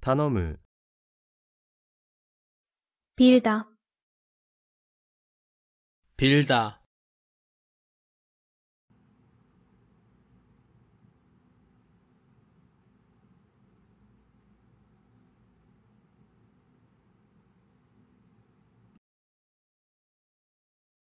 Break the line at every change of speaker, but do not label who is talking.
단어물.
빌다,
빌다,